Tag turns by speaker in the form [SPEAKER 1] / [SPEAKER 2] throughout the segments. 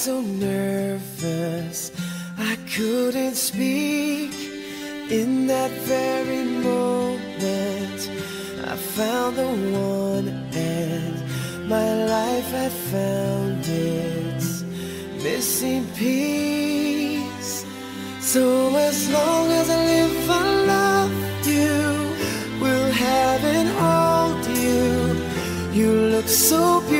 [SPEAKER 1] So nervous I couldn't speak. In that very moment, I found the one, and my life had found its missing piece. So as long as I live, I love you. Will have and hold you. You look so beautiful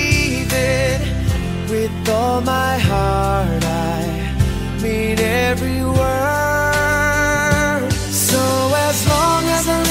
[SPEAKER 1] in. With all my heart, I mean every word. So as long as I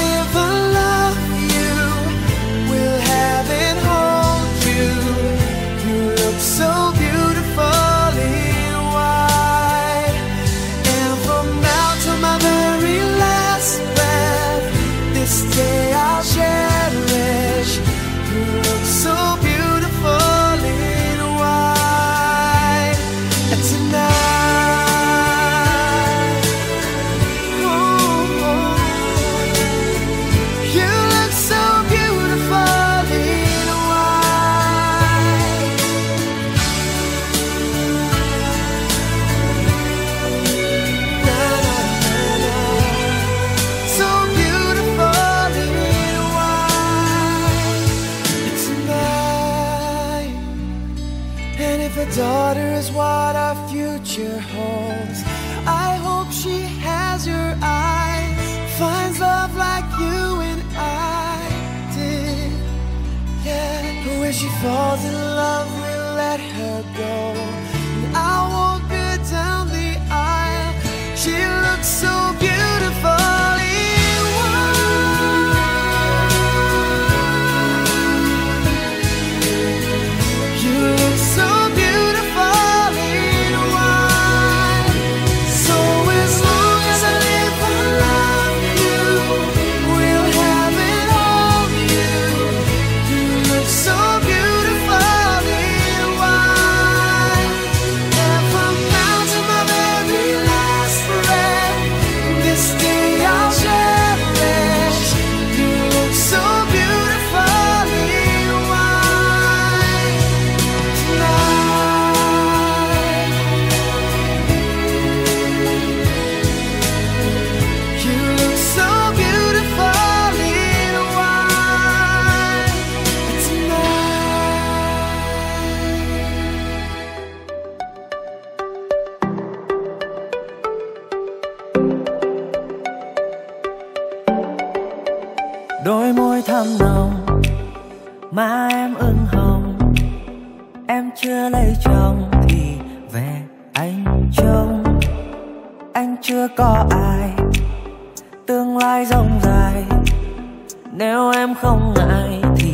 [SPEAKER 2] không thì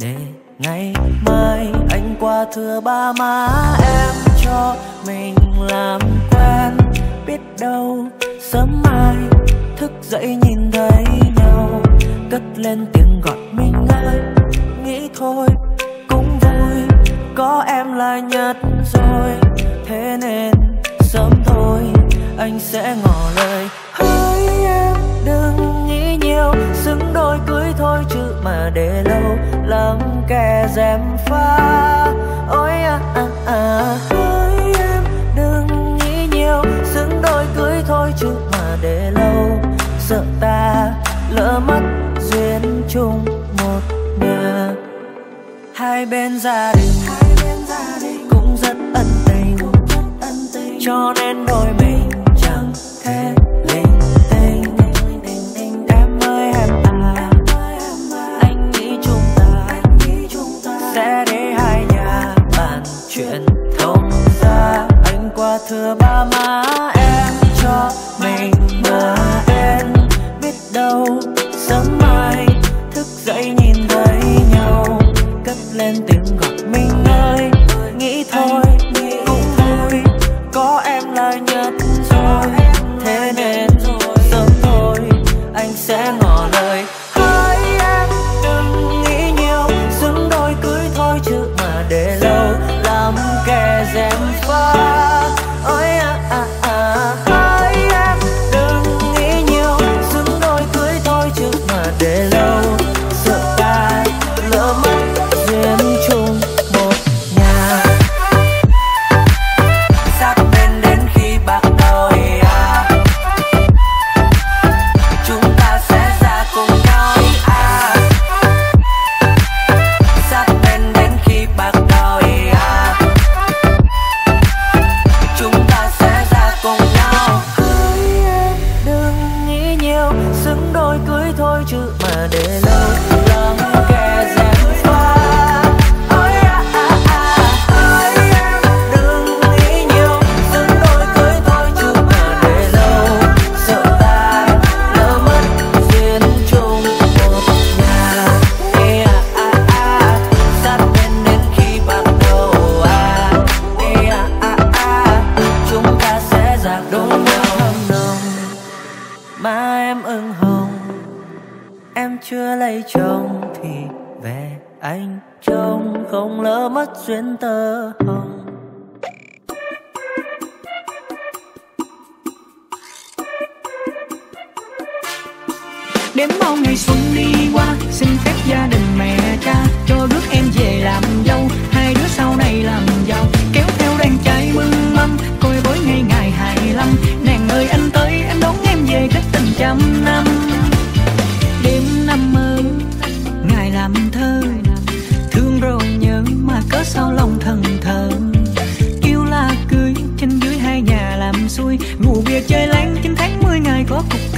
[SPEAKER 2] để ngày mai anh qua thưa ba má em cho mình làm quen. Biết đâu sớm mai thức dậy nhìn thấy nhau, cất lên tiếng gọi mình ơi nghĩ thôi, cũng vui, có em là nhất rồi. Thế nên sớm thôi, anh sẽ ngỏ lời. Hỡi em, đừng nghĩ nhiều
[SPEAKER 3] muốn đôi cưới thôi chứ mà để lâu, lắm kẻ dèm pha. Ôi à à à ôi em đừng nghĩ nhiều. Xứng đôi cưới thôi chứ mà để lâu. Sợ ta lỡ mất duyên chung một nhà. Hai bên
[SPEAKER 4] gia đình cũng rất ân tình. Cho nên đôi mình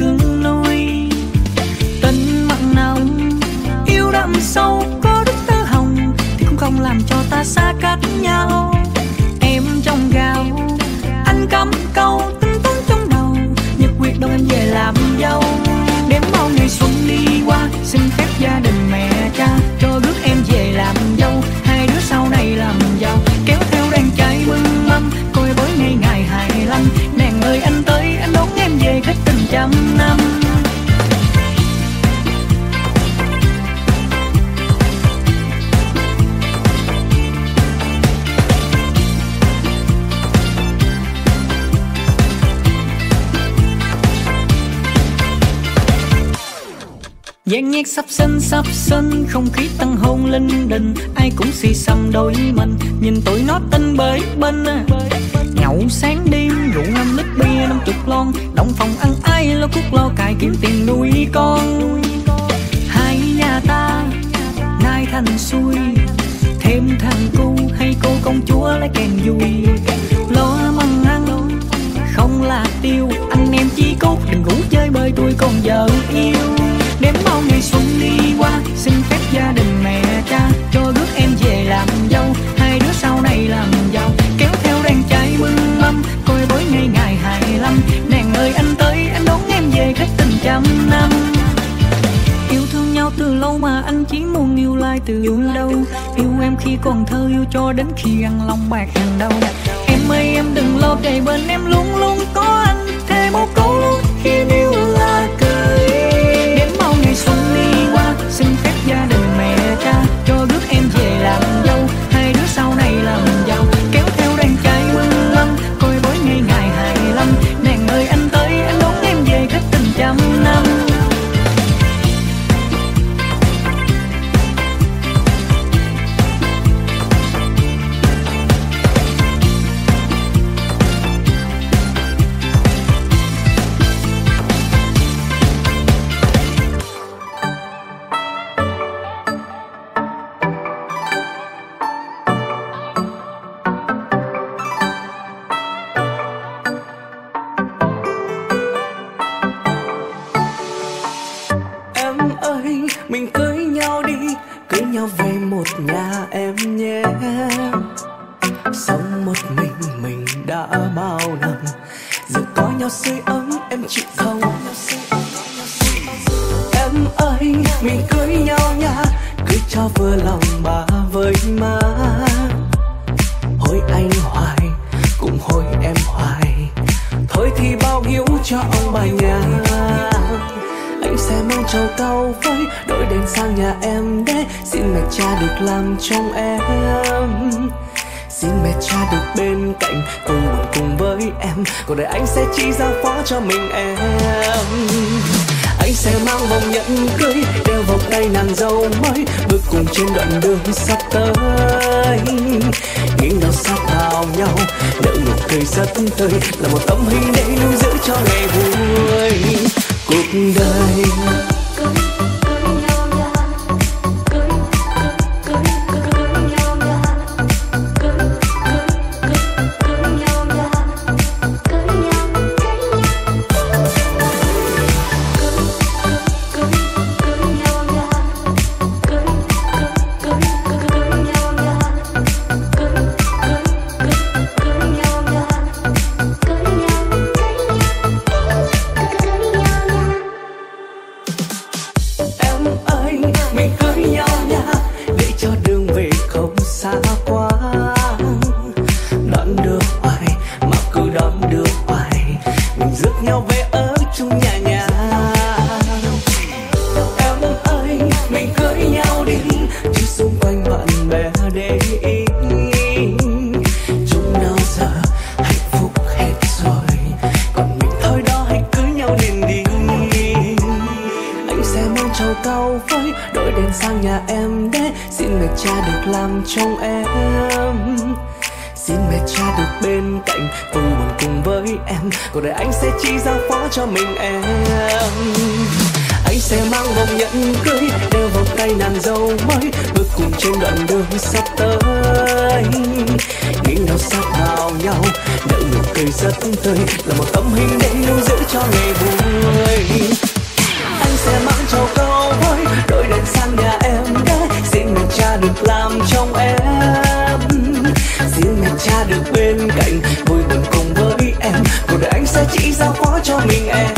[SPEAKER 4] cứng lôi. Tân mặn nồng, yêu đậm sâu có đức tơ hồng, thì cũng không làm cho ta xa cách nhau. hát sắp sân, sắp sân, không khí tăng hôn lên đình ai cũng xì xăm đôi mình. Nhìn tụi nó tinh bới bên nhậu sáng đêm rượu năm lít bia năm chục lon. Đóng phòng ăn ai lo cúc lo cài kiếm tiền nuôi con. Hai nhà ta nay thành xuôi. Thêm thằng cu hay cô công chúa lấy kèm vui yêu đâu. Yêu em khi còn thơ, yêu cho đến khi ăn lòng bạc hàng đầu. Em ơi, em đừng lo cày bên em luôn luôn có anh Thêm một câu luôn khi yêu
[SPEAKER 3] thời rất thời là một tấm hình để lưu giữ cho ngày vui cuộc đời. Sang nhà em để xin mẹ cha được làm chồng em. Xin mẹ cha được bên cạnh vui buồn cùng với em. Cuộc đời anh sẽ chi giao phó cho mình em. Anh sẽ mang vòng nhẫn cưới, đeo vào tay nàng dâu mới, bước cùng trên đoạn đường sắp tới. Nghiêng đầu sát vào nhau, nở nụ cười rất tươi, là một tấm hình để lưu giữ cho ngày vui sẽ mang cho câu với đôi đèn sang nhà em để xin mẹ cha được làm trong em. Xin mẹ cha được bên cạnh, vui buồn cùng với em. Cuộc đời anh sẽ chỉ giao phó cho mình em.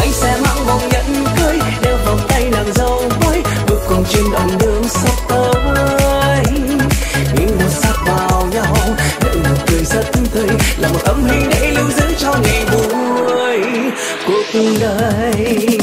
[SPEAKER 3] Anh sẽ mang vòng nhẫn cưới, đeo vào tay nàng dâu mới. Bước cùng trên đoạn đường sắp tới. Những đầu sát vào nhau nở nụ cười rất tươi. Là một tấm hình để lưu giữ cho ngày buồn cuộc đời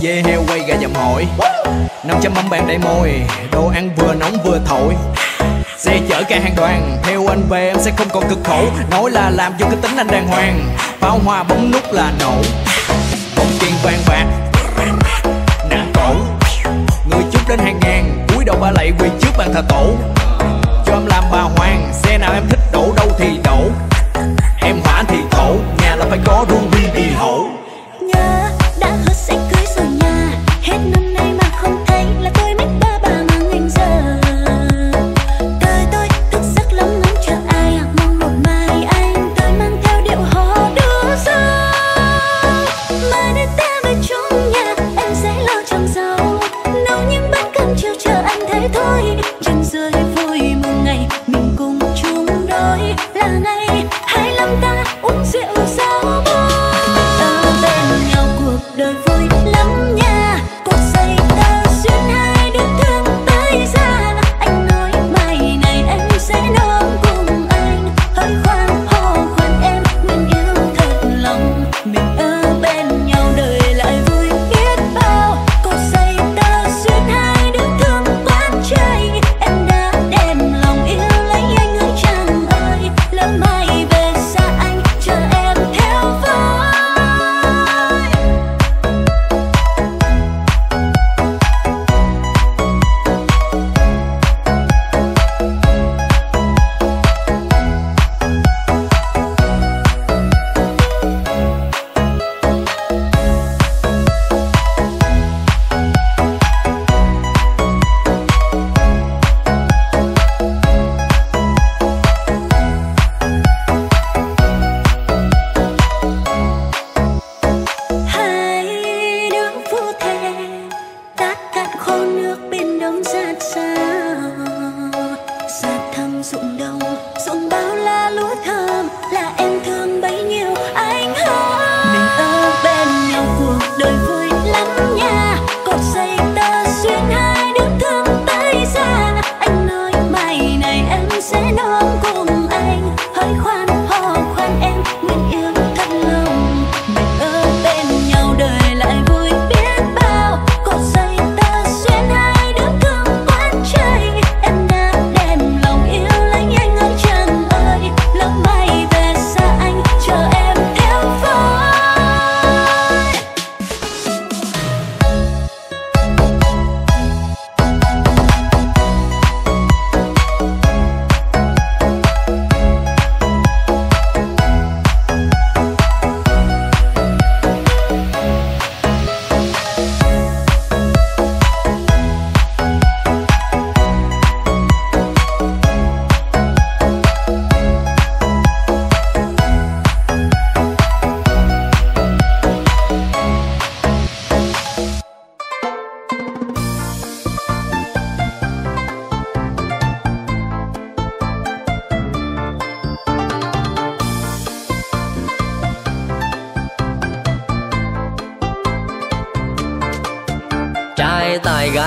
[SPEAKER 5] dê heo quay gà dầm hội năm trăm mâm bàn đầy môi đồ ăn vừa nóng vừa thổi. Xe chở cả hàng đoàn, theo anh về em sẽ không còn cực khổ. Nói là làm cho cái tính anh đàng hoàng pháo hoa bấm nút là nổ. Bông tiền vàng bạc nặng cổ. Người chút đến hàng ngàn, cúi đầu ba lạy quỳ trước bàn thờ tổ. Cho em làm bà hoàng, xe nào em thích đổ, đâu thì đổ. Em hỏa thì thổ, nhà là phải có ruby
[SPEAKER 6] lắm nha.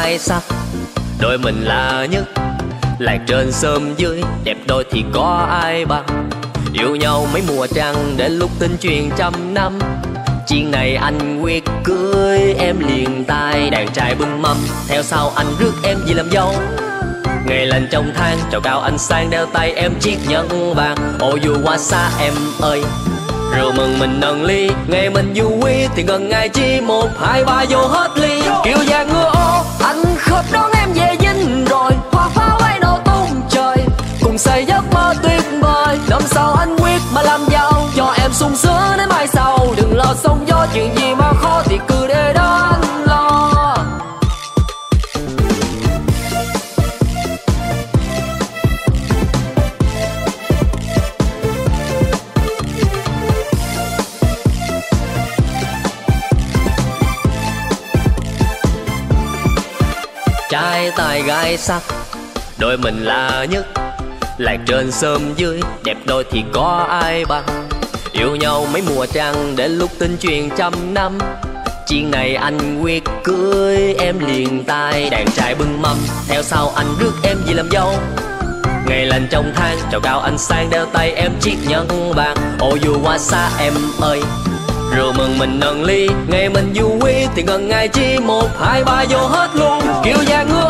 [SPEAKER 7] Tài sắc đôi mình là nhất lạc trên sớm dưới, đẹp đôi thì có ai bằng. Yêu nhau mấy mùa trăng đến lúc tin truyền trăm năm. Chuyện này anh quyết cưới em liền tay đàn trai bưng mâm. Theo sau anh rước em về làm dâu. Ngày lành trong tháng trầu cao anh sang đeo tay em chiếc nhẫn vàng. Ô, dù qua xa em ơi, rượu mừng mình nâng ly. Ngày mình vui thì gần ngày chi một, hai ba vô hết ly. Kiểu dạng ngựa ô khớp đón em về dinh rồi, hoa pháo bay nổ tung trời. Cùng xây giấc mơ tuyệt vời, năm sau anh quyết mà làm giàu. Cho em sung sướng đến mai sau, đừng lo sóng gió, chuyện gì mà khó thì cứ để đó. anh tài gái sắc. Đôi mình là nhất Lạc trên sớm dưới, Đẹp đôi thì có ai bằng. Yêu nhau mấy mùa trăng Đến lúc tin truyền trăm năm. Chuyện này anh quyết cưới Em liền tay đàn trai bưng mâm. Theo sau anh rước em về làm dâu. Ngày lành trong tháng chào cao anh sang đeo tay em chiếc nhẫn vàng. Ô, dù qua xa em ơi, rượu mừng mình nâng ly. Ngày mình du quý thì gần ngày chi một, hai, ba, vô hết luôn. Kiểu dạng người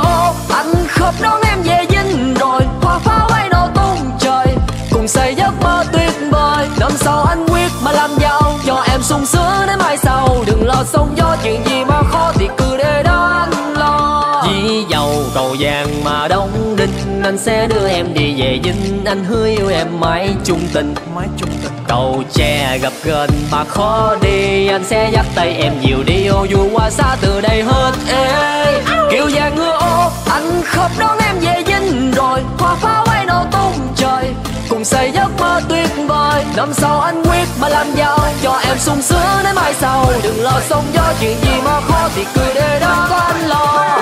[SPEAKER 7] năm sau anh quyết mà làm giàu cho em sung sướng đến mai sau. Đừng lo sống do chuyện gì mà khó thì cứ để đó anh lo. Vì giàu cầu vàng mà đóng đinh anh sẽ đưa em đi về dinh. Anh hứa yêu em mãi chung tình.
[SPEAKER 6] Mãi chung tình.
[SPEAKER 7] Cầu tre gặp gần mà khó đi anh sẽ dắt tay em nhiều đi. Ô dù qua xa từ đây hết ê. Kêu vàng ngựa ô anh khóc đâu năm sau anh quyết mà làm giàu cho em sung sướng đến mai sau. Đừng lo sống gió, chuyện gì mà khó thì cứ để đó có anh lo.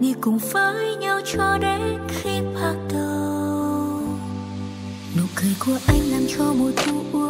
[SPEAKER 8] đi cùng với nhau cho đến khi bắt đầu. Nụ cười của anh làm cho mùa thu
[SPEAKER 9] uống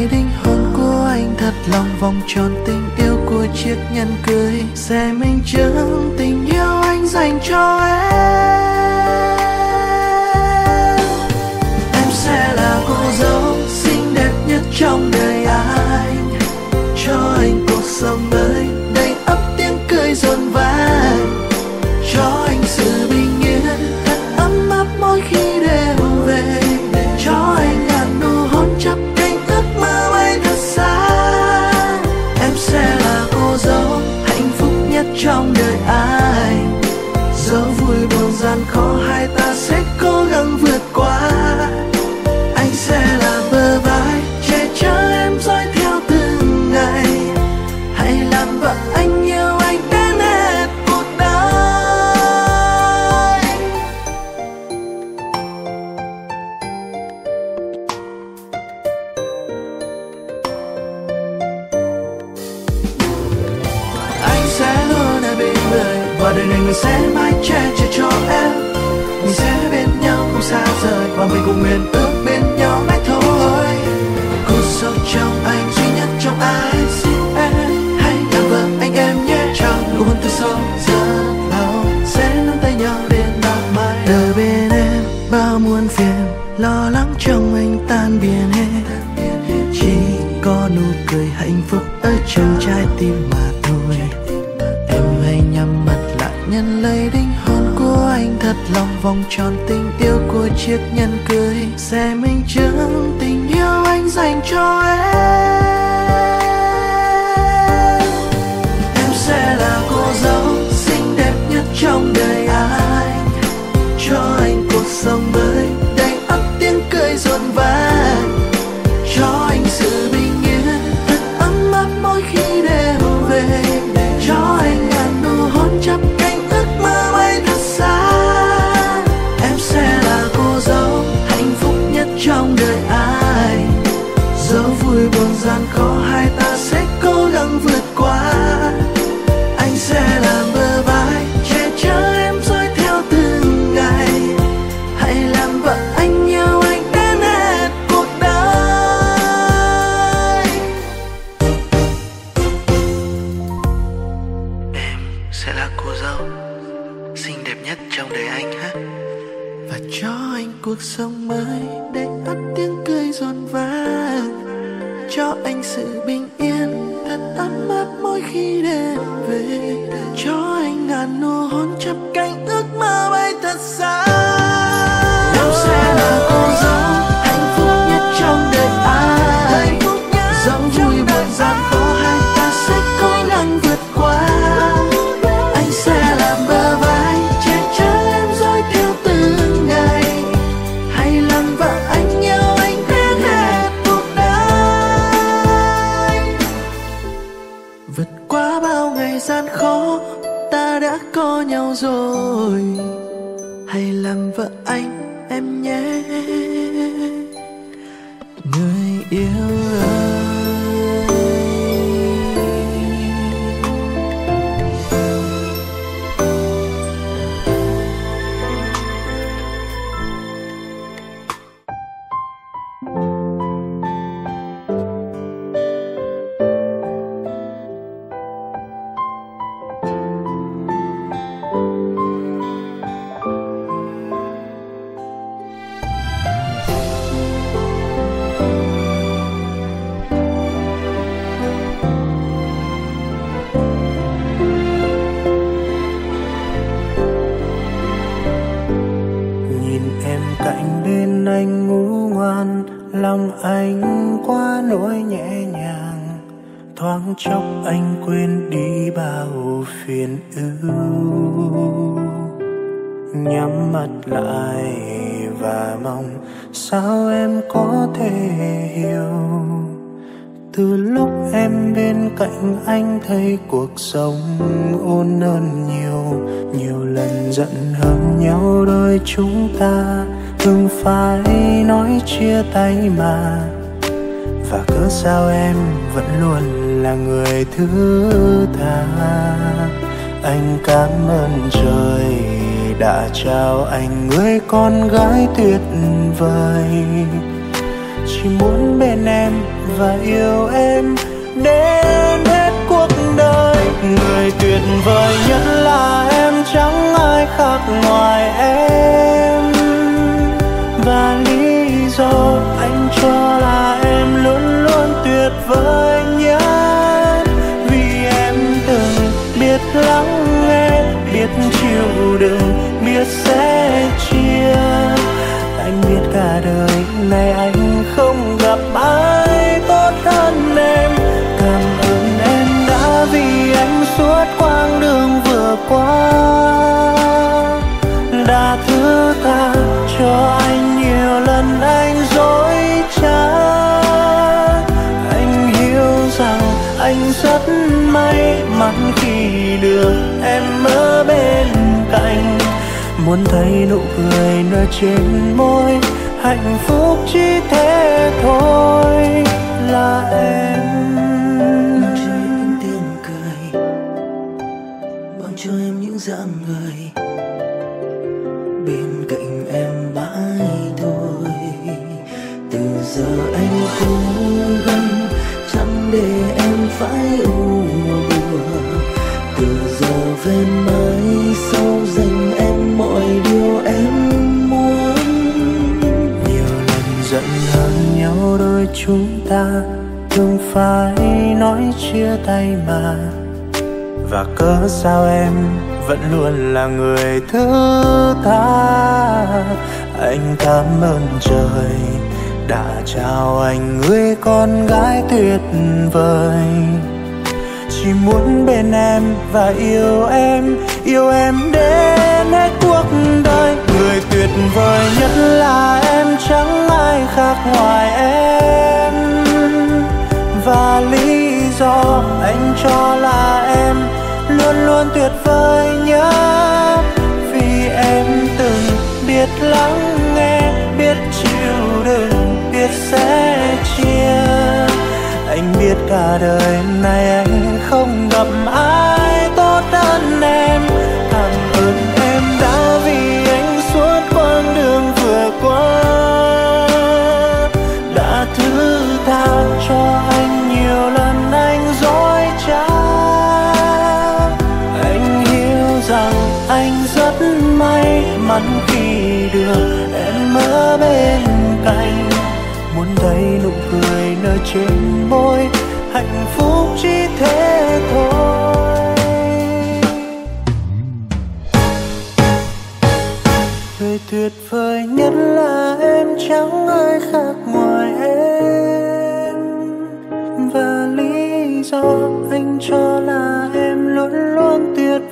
[SPEAKER 9] thấy đinh hôn của anh thật lòng, vòng tròn tình yêu của chiếc nhẫn cưới sẽ minh chứng tình yêu anh dành cho em. Em sẽ là cô dâu xinh đẹp nhất trong đời anh, cho anh cuộc sống mới đầy ắp tiếng cười rộn vàng nhau
[SPEAKER 10] đôi chúng ta thường phải nói chia tay mà. Và cớ sao em vẫn luôn là người thứ tha? Anh cảm ơn trời đã trao anh người con gái tuyệt vời. Chỉ muốn bên em và yêu em đến người tuyệt vời nhất là em, chẳng ai khác ngoài em. Và lý do anh cho là em luôn luôn tuyệt vời nhất. Vì em từng biết lắng nghe, biết chịu đựng, biết sẽ chia. Anh biết cả đời này anh không gặp ai. Qua đã thứ tha cho anh nhiều lần anh dối trá. Anh hiểu rằng anh rất may mắn khi được em ở bên cạnh. Muốn thấy nụ cười nở trên môi, hạnh phúc chỉ thế thôi là em.
[SPEAKER 3] Dáng người. Bên cạnh em mãi thôi từ giờ anh cố gắng chẳng để em phải u buồn. Từ giờ về mai sau dành em mọi điều em muốn.
[SPEAKER 10] Nhiều lần giận hờn nhau đôi chúng ta thường phải nói chia tay mà. Và cớ sao em vẫn luôn là người thứ tha. Anh cảm ơn trời đã trao anh người con gái tuyệt vời. Chỉ muốn bên em và yêu em yêu em đến hết cuộc đời. Người tuyệt vời nhất là em, chẳng ai khác ngoài em. Lắng nghe biết chịu đựng biết sẽ chia. Anh biết cả đời này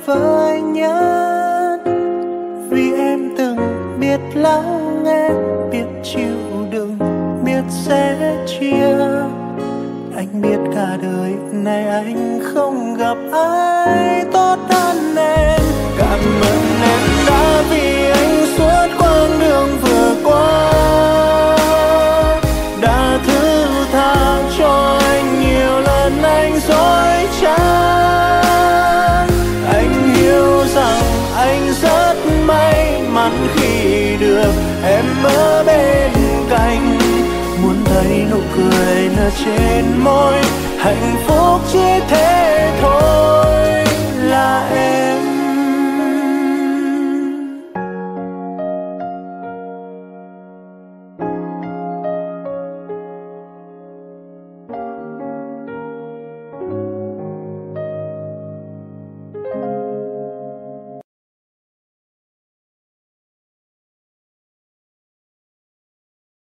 [SPEAKER 10] với nhất vì em từng biết lắng nghe, biết chịu đựng, biết sẽ chia. Anh biết cả đời này anh không gặp ai tốt hơn em. Trên môi hạnh phúc chỉ thế.